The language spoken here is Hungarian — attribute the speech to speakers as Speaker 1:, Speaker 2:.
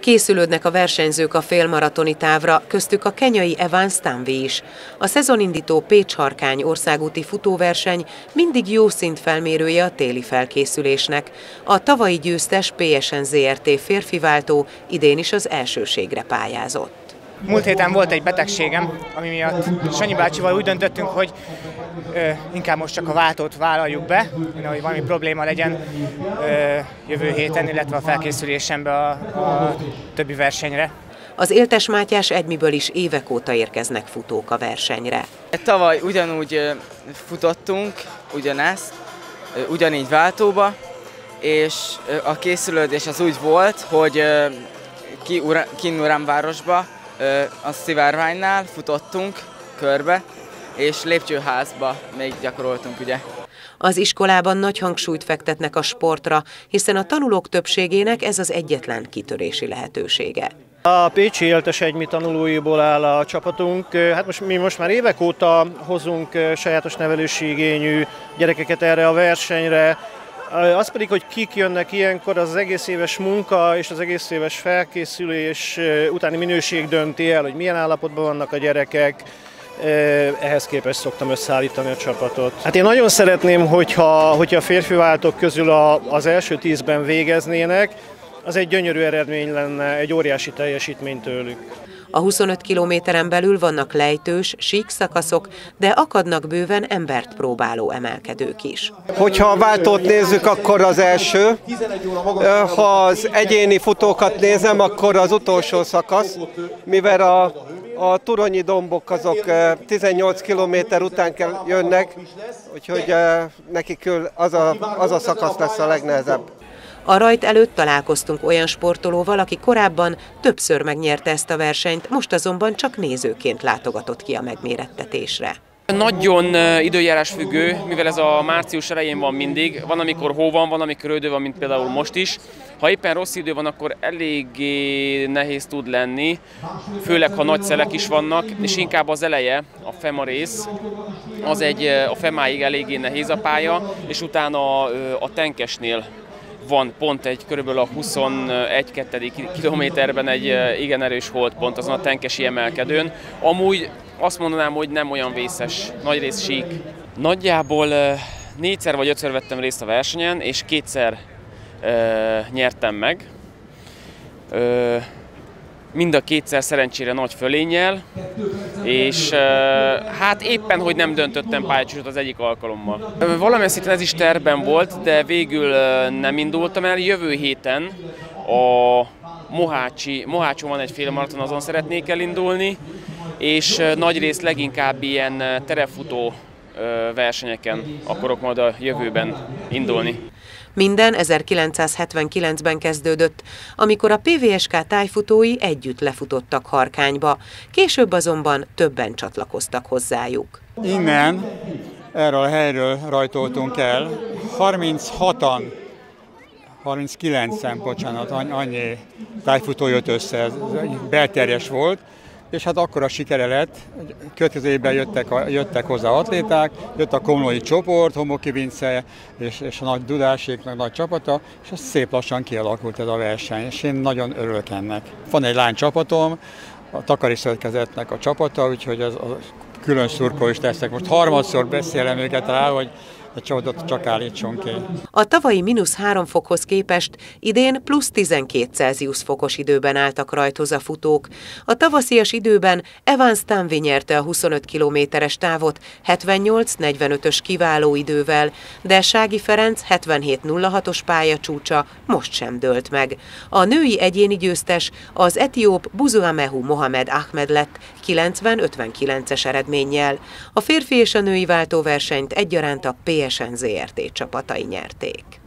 Speaker 1: Készülődnek a versenyzők a félmaratoni távra, köztük a kenyai Evans Stanvi is. A szezonindító Pécs-Harkány országúti futóverseny mindig jó szint felmérője a téli felkészülésnek. A tavalyi győztes PSN ZRT férfiváltó idén is az elsőségre pályázott.
Speaker 2: Múlt héten volt egy betegségem, ami miatt Sanyi bácsival úgy döntöttünk, hogy inkább most csak a váltót vállaljuk be, hogy valami probléma legyen ö, jövő héten, illetve a felkészülésembe a, a többi versenyre.
Speaker 1: Az Éltes Mátyás egymiből is évek óta érkeznek futók a versenyre.
Speaker 3: Tavaly ugyanúgy futottunk, ugyanezt, ugyanígy váltóba, és a készülődés az úgy volt, hogy ki, városba a Szivárványnál futottunk körbe, és lépcsőházba még gyakoroltunk, ugye.
Speaker 1: Az iskolában nagy hangsúlyt fektetnek a sportra, hiszen a tanulók többségének ez az egyetlen kitörési lehetősége.
Speaker 4: A Pécsi Éltes Egymi tanulóiból áll a csapatunk. Hát most mi most már évek óta hozunk sajátos nevelési igényű gyerekeket erre a versenyre, az pedig, hogy kik jönnek ilyenkor, az, az egész éves munka és az egész éves felkészülés utáni minőség dönti el, hogy milyen állapotban vannak a gyerekek, ehhez képest szoktam összeállítani a csapatot. Hát én nagyon szeretném, hogyha, hogyha a férfiváltók közül a, az első tízben végeznének, az egy gyönyörű eredmény lenne, egy óriási teljesítmény tőlük.
Speaker 1: A 25 kilométeren belül vannak lejtős, sík szakaszok, de akadnak bőven embert próbáló emelkedők is.
Speaker 5: Hogyha a váltót nézzük, akkor az első. Ha az egyéni futókat nézem, akkor az utolsó szakasz, mivel a, a turonyi dombok azok 18 kilométer után kell jönnek, úgyhogy nekik az a, az a szakasz lesz a legnehezebb.
Speaker 1: A rajt előtt találkoztunk olyan sportolóval, aki korábban többször megnyerte ezt a versenyt, most azonban csak nézőként látogatott ki a megmérettetésre.
Speaker 6: Nagyon időjárás függő, mivel ez a március elején van mindig. Van, amikor hó van, van, amikor ödő van, mint például most is. Ha éppen rossz idő van, akkor eléggé nehéz tud lenni, főleg ha nagy szelek is vannak, és inkább az eleje, a FEMA rész, az egy a FEMáig eléggé nehéz a pálya, és utána a tenkesnél van pont egy körülbelül a 21 kilométerben egy igen erős holdpont azon a tenkesi emelkedőn. Amúgy azt mondanám, hogy nem olyan vészes, nagy rész sík. Nagyjából négyszer vagy ötször vettem részt a versenyen, és kétszer nyertem meg mind a kétszer szerencsére nagy fölénnyel, és hát éppen, hogy nem döntöttem pályacsúcsot az egyik alkalommal. Valamilyen szinten ez is terben volt, de végül nem indultam el. Jövő héten a Mohácsi, Mohácson van egy félmaraton, azon szeretnék elindulni, és nagy rész leginkább ilyen terefutó versenyeken akarok majd a jövőben indulni.
Speaker 1: Minden 1979-ben kezdődött, amikor a PVSK tájfutói együtt lefutottak Harkányba, később azonban többen csatlakoztak hozzájuk.
Speaker 7: Innen, erről a helyről rajtoltunk el, 36-an 39-en, bocsánat, annyi tájfutó jött össze, belterjes volt, és hát akkor a sikere lett, következő évben jöttek, jöttek hozzá atléták, jött a komlói csoport, Homoki Vince és, és a nagy Dudásék, meg nagy csapata, és ez szép lassan kialakult ez a verseny, és én nagyon örülök ennek. Van egy lány csapatom, a Takari Szövetkezetnek a csapata, úgyhogy az, az külön szurkó is teszek. Most harmadszor beszélem őket rá, hogy a csodot csak állítson ki.
Speaker 1: A tavalyi mínusz 3 fokhoz képest idén plusz 12 Celsius fokos időben álltak rajthoz a futók. A tavaszias időben Evans Tanvi nyerte a 25 kilométeres távot 78-45-ös kiváló idővel, de Sági Ferenc 77-06-os pályacsúcsa most sem dőlt meg. A női egyéni győztes az etióp Buzuamehu Mohamed Ahmed lett 90-59-es eredménnyel. A férfi és a női váltóversenyt egyaránt a PSN ZRT csapatai nyerték.